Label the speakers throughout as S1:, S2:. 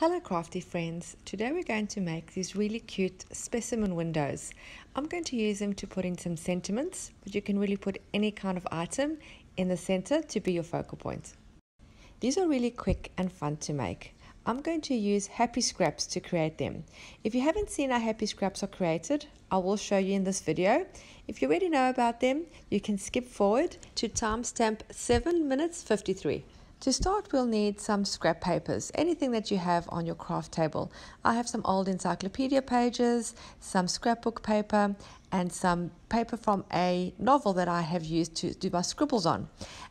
S1: Hello crafty friends, today we're going to make these really cute specimen windows. I'm going to use them to put in some sentiments, but you can really put any kind of item in the center to be your focal point. These are really quick and fun to make. I'm going to use Happy Scraps to create them. If you haven't seen how Happy Scraps are created, I will show you in this video. If you already know about them, you can skip forward to timestamp 7 minutes 53. To start, we'll need some scrap papers, anything that you have on your craft table. I have some old encyclopedia pages, some scrapbook paper, and some paper from a novel that I have used to do my scribbles on.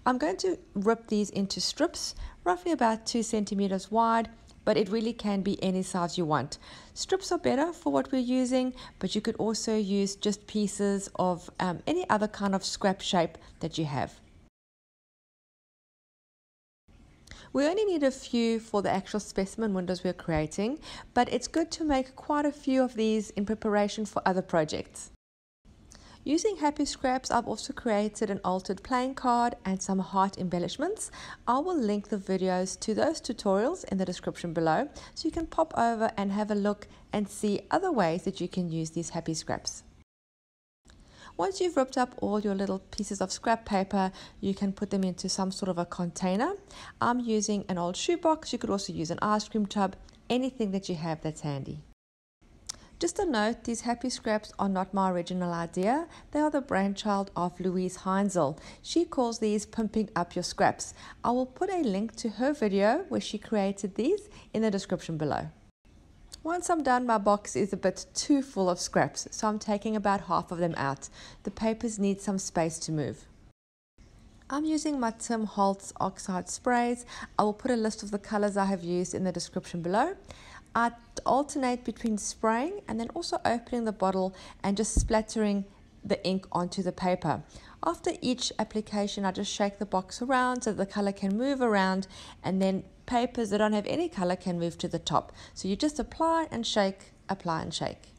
S1: I'm going to rip these into strips, roughly about two centimeters wide, but it really can be any size you want. Strips are better for what we're using, but you could also use just pieces of um, any other kind of scrap shape that you have. We only need a few for the actual specimen windows we're creating, but it's good to make quite a few of these in preparation for other projects. Using Happy Scraps, I've also created an altered playing card and some heart embellishments. I will link the videos to those tutorials in the description below, so you can pop over and have a look and see other ways that you can use these Happy Scraps. Once you've ripped up all your little pieces of scrap paper, you can put them into some sort of a container. I'm using an old shoebox. You could also use an ice cream tub, anything that you have that's handy. Just a note, these happy scraps are not my original idea. They are the brainchild of Luise Heinzl. She calls these pimping up your scraps. I will put a link to her video where she created these in the description below. Once I'm done, my box is a bit too full of scraps, so I'm taking about half of them out. The papers need some space to move. I'm using my Tim Holtz oxide sprays. I will put a list of the colors I have used in the description below. I alternate between spraying and then also opening the bottle and just splattering the ink onto the paper. After each application, I just shake the box around so the color can move around and then papers that don't have any color can move to the top. So you just apply and shake, apply and shake.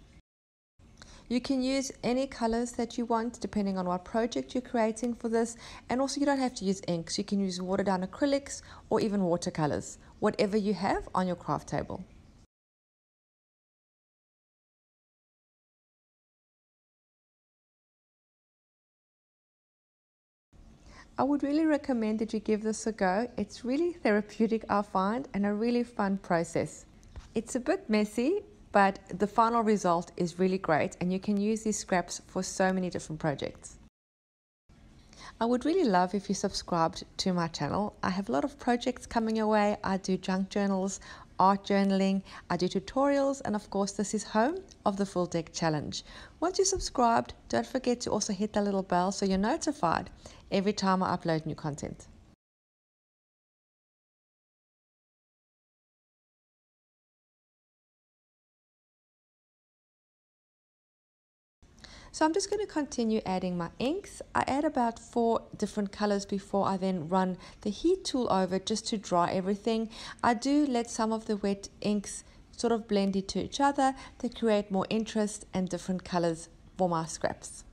S1: You can use any colors that you want depending on what project you're creating for this. And also you don't have to use inks. You can use watered down acrylics or even watercolors, whatever you have on your craft table. I would really recommend that you give this a go. It's really therapeutic, I find, and a really fun process. It's a bit messy, but the final result is really great, and you can use these scraps for so many different projects. I would really love if you subscribed to my channel. I have a lot of projects coming your way. I do junk journals, art journaling, I do tutorials, and of course, this is home of the Full Deck Challenge. Once you're subscribed, don't forget to also hit the little bell so you're notified every time I upload new content. So I'm just going to continue adding my inks. I add about four different colors before I then run the heat tool over just to dry everything. I do let some of the wet inks sort of blend into each other to create more interest and different colors for my scraps.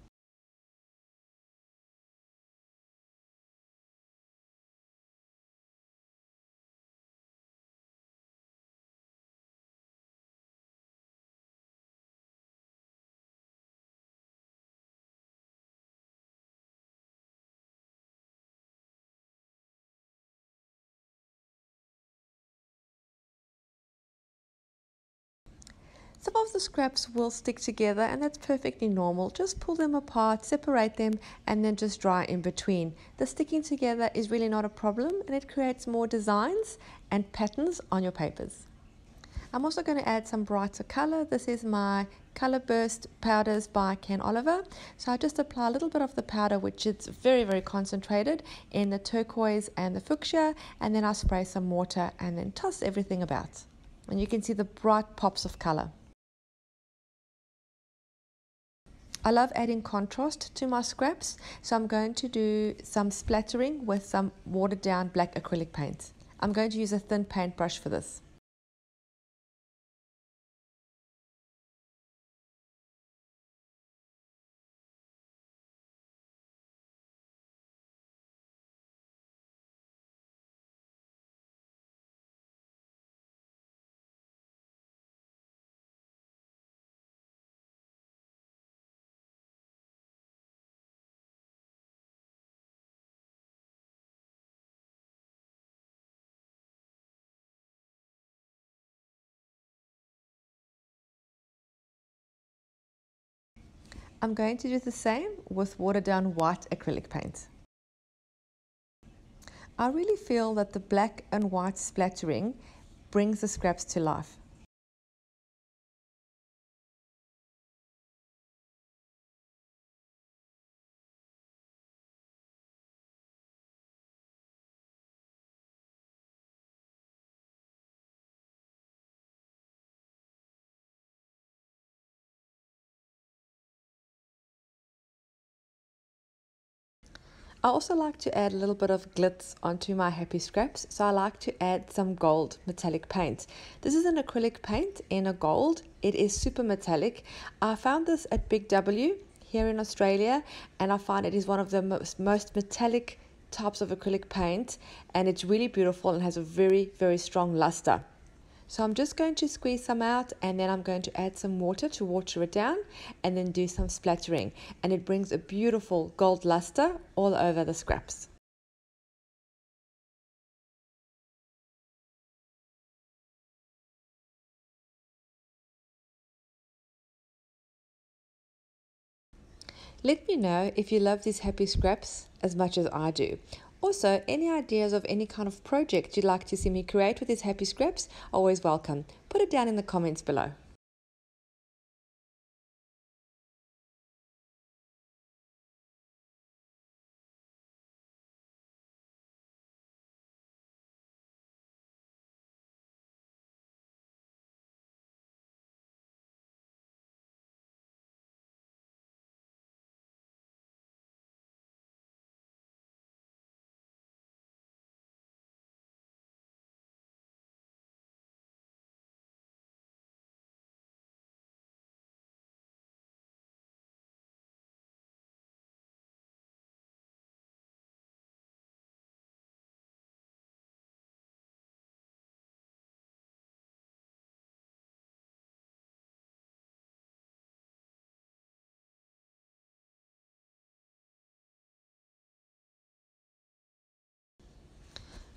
S1: Some of the scraps will stick together and that's perfectly normal. Just pull them apart, separate them and then just dry in between. The sticking together is really not a problem and it creates more designs and patterns on your papers. I'm also going to add some brighter color. This is my Color Burst powders by Ken Oliver. So I just apply a little bit of the powder, which is very, very concentrated in the turquoise and the fuchsia, and then I spray some water and then toss everything about. And you can see the bright pops of color. I love adding contrast to my scraps, so I'm going to do some splattering with some watered down black acrylic paint. I'm going to use a thin paintbrush for this. I'm going to do the same with watered down white acrylic paint. I really feel that the black and white splattering brings the scraps to life. I also like to add a little bit of glitz onto my happy scraps so I like to add some gold metallic paint. This is an acrylic paint in a gold. It is super metallic. I found this at Big W here in Australia and I find it is one of the most, most metallic types of acrylic paint and it's really beautiful and has a very very strong luster. So I'm just going to squeeze some out and then I'm going to add some water to water it down and then do some splattering. And it brings a beautiful gold luster all over the scraps. Let me know if you love these happy scraps as much as I do. Also, any ideas of any kind of project you'd like to see me create with these happy scraps, are always welcome. Put it down in the comments below.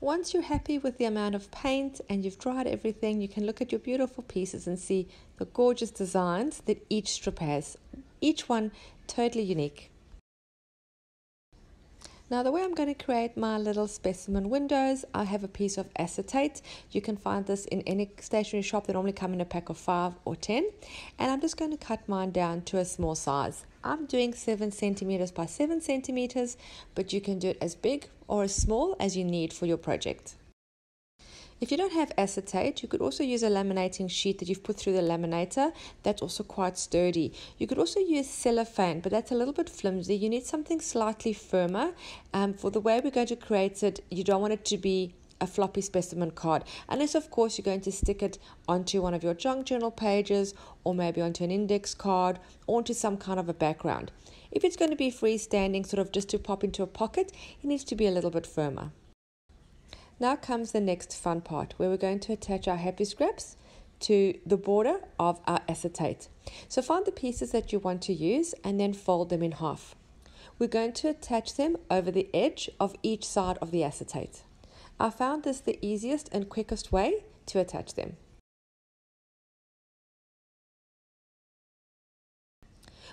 S1: Once you're happy with the amount of paint and you've dried everything, you can look at your beautiful pieces and see the gorgeous designs that each strip has, each one totally unique. Now the way I'm going to create my little specimen windows, I have a piece of acetate. You can find this in any stationery shop. They normally come in a pack of 5 or 10. And I'm just going to cut mine down to a small size. I'm doing 7 centimeters by 7 centimeters, but you can do it as big or as small as you need for your project. If you don't have acetate, you could also use a laminating sheet that you've put through the laminator. That's also quite sturdy. You could also use cellophane, but that's a little bit flimsy. You need something slightly firmer. Um, for the way we're going to create it, you don't want it to be a floppy specimen card unless of course you're going to stick it onto one of your junk journal pages or maybe onto an index card or onto some kind of a background if it's going to be freestanding sort of just to pop into a pocket it needs to be a little bit firmer now comes the next fun part where we're going to attach our happy scraps to the border of our acetate. So find the pieces that you want to use and then fold them in half. We're going to attach them over the edge of each side of the acetate. I found this the easiest and quickest way to attach them.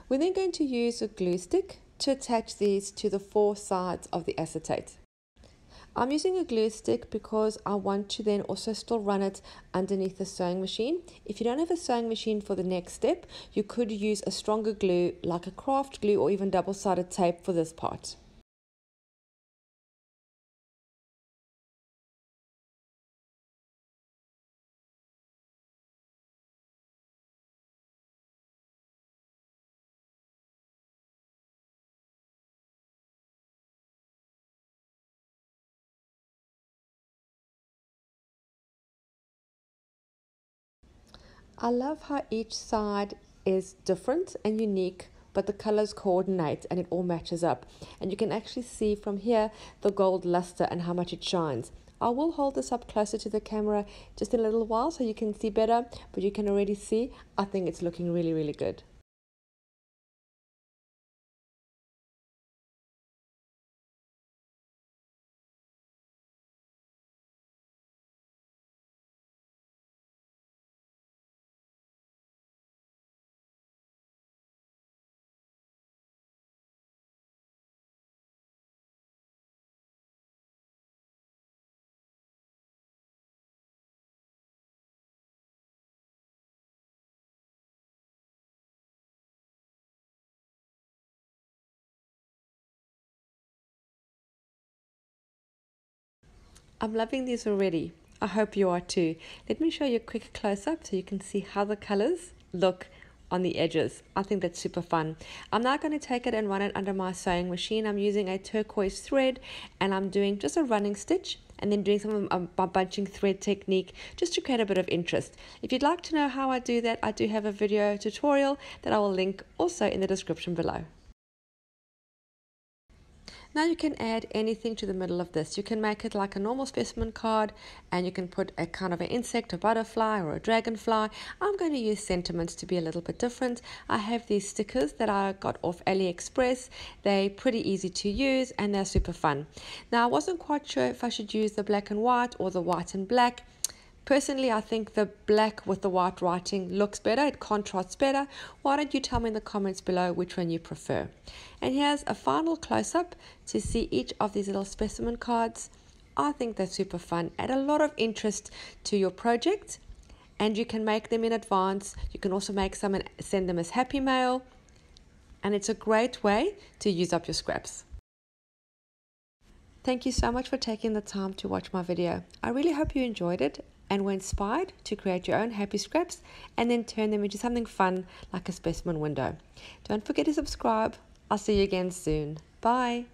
S1: We're then going to use a glue stick to attach these to the four sides of the acetate. I'm using a glue stick because I want to then also still run it underneath the sewing machine. If you don't have a sewing machine for the next step, you could use a stronger glue like a craft glue or even double-sided tape for this part. I love how each side is different and unique but the colors coordinate and it all matches up. And you can actually see from here the gold luster and how much it shines. I will hold this up closer to the camera just in a little while so you can see better but you can already see I think it's looking really really good I'm loving these already. I hope you are too. Let me show you a quick close up so you can see how the colors look on the edges. I think that's super fun. I'm now going to take it and run it under my sewing machine. I'm using a turquoise thread and I'm doing just a running stitch and then doing some of my bunching thread technique just to create a bit of interest. If you'd like to know how I do that, I do have a video tutorial that I will link also in the description below. Now you can add anything to the middle of this. You can make it like a normal specimen card and you can put a kind of an insect, a butterfly or a dragonfly. I'm going to use sentiments to be a little bit different. I have these stickers that I got off AliExpress. They're pretty easy to use and they're super fun. Now I wasn't quite sure if I should use the black and white or the white and black. Personally, I think the black with the white writing looks better, it contrasts better. Why don't you tell me in the comments below which one you prefer? And here's a final close up to see each of these little specimen cards. I think they're super fun, add a lot of interest to your project, and you can make them in advance. You can also make some and send them as happy mail, and it's a great way to use up your scraps. Thank you so much for taking the time to watch my video. I really hope you enjoyed it and were inspired to create your own happy scraps and then turn them into something fun like a specimen window. Don't forget to subscribe. I'll see you again soon. Bye.